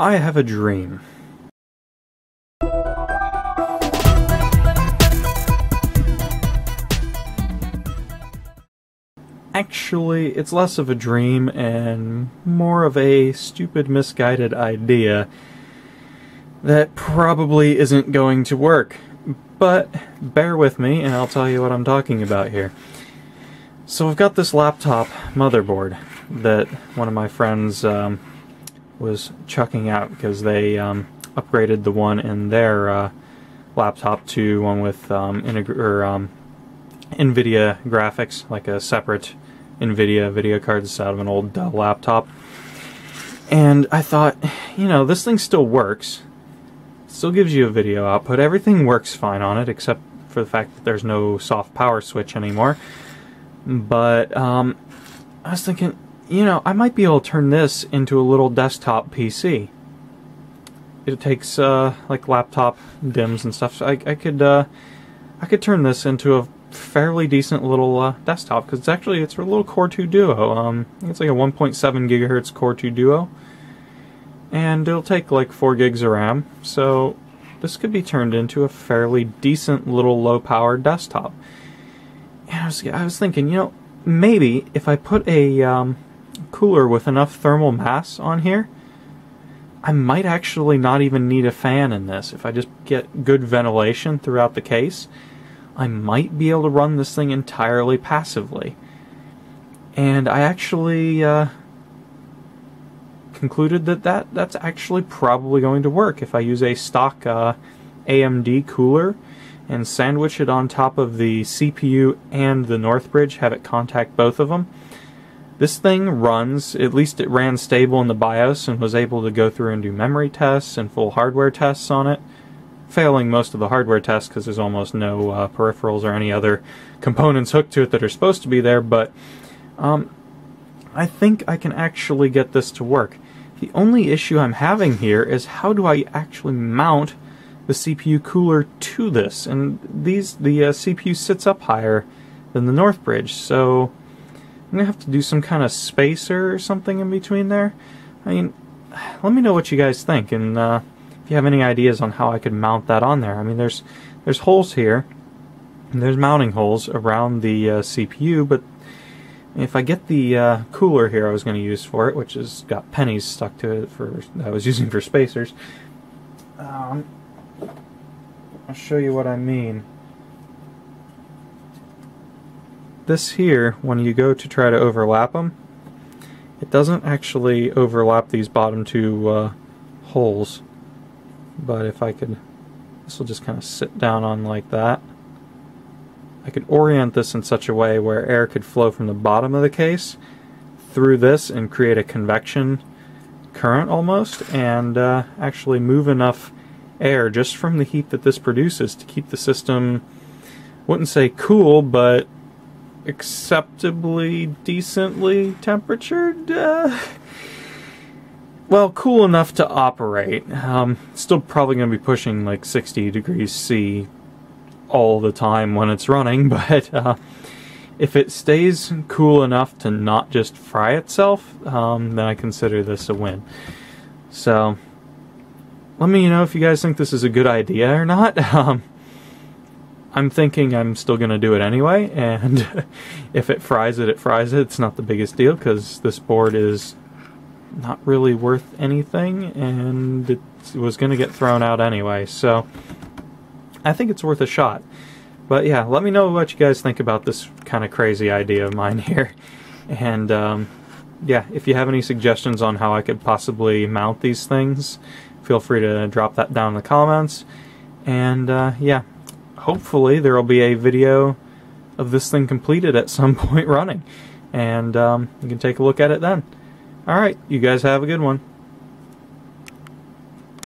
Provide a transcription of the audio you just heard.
I have a dream. Actually, it's less of a dream and more of a stupid, misguided idea that probably isn't going to work. But bear with me and I'll tell you what I'm talking about here. So I've got this laptop motherboard that one of my friends um, was chucking out because they um, upgraded the one in their uh, laptop to one with um, or, um, NVIDIA graphics, like a separate NVIDIA video card out of an old Dell laptop. And I thought, you know, this thing still works. Still gives you a video output. Everything works fine on it, except for the fact that there's no soft power switch anymore. But um, I was thinking, you know, I might be able to turn this into a little desktop PC. It takes uh, like laptop DIMMs and stuff. So I, I could uh, I could turn this into a fairly decent little uh, desktop because it's actually it's a little Core 2 Duo. Um, it's like a 1.7 gigahertz Core 2 Duo, and it'll take like 4 gigs of RAM. So this could be turned into a fairly decent little low power desktop. And I was I was thinking, you know, maybe if I put a um, cooler with enough thermal mass on here, I might actually not even need a fan in this. If I just get good ventilation throughout the case, I might be able to run this thing entirely passively. And I actually uh, concluded that, that that's actually probably going to work if I use a stock uh, AMD cooler and sandwich it on top of the CPU and the Northbridge, have it contact both of them. This thing runs, at least it ran stable in the BIOS and was able to go through and do memory tests and full hardware tests on it. Failing most of the hardware tests because there's almost no uh, peripherals or any other components hooked to it that are supposed to be there, but um, I think I can actually get this to work. The only issue I'm having here is how do I actually mount the CPU cooler to this? And these the uh, CPU sits up higher than the Northbridge, so I'm gonna have to do some kind of spacer or something in between there. I mean, let me know what you guys think, and uh, if you have any ideas on how I could mount that on there. I mean, there's there's holes here, and there's mounting holes around the uh, CPU, but if I get the uh, cooler here I was going to use for it, which has got pennies stuck to it for I was using for spacers, um, I'll show you what I mean this here, when you go to try to overlap them, it doesn't actually overlap these bottom two uh, holes. But if I could, this will just kind of sit down on like that. I could orient this in such a way where air could flow from the bottom of the case through this and create a convection current almost, and uh, actually move enough air just from the heat that this produces to keep the system, wouldn't say cool, but acceptably decently temperatured. Uh, well, cool enough to operate. Um, still probably going to be pushing like 60 degrees C all the time when it's running, but uh, if it stays cool enough to not just fry itself, um, then I consider this a win. So, let me know if you guys think this is a good idea or not. Um, I'm thinking I'm still going to do it anyway, and if it fries it, it fries it. It's not the biggest deal because this board is not really worth anything, and it was going to get thrown out anyway. So I think it's worth a shot. But yeah, let me know what you guys think about this kind of crazy idea of mine here. And um, yeah, if you have any suggestions on how I could possibly mount these things, feel free to drop that down in the comments. And uh, yeah, hopefully there will be a video of this thing completed at some point running. And um, you can take a look at it then. Alright, you guys have a good one.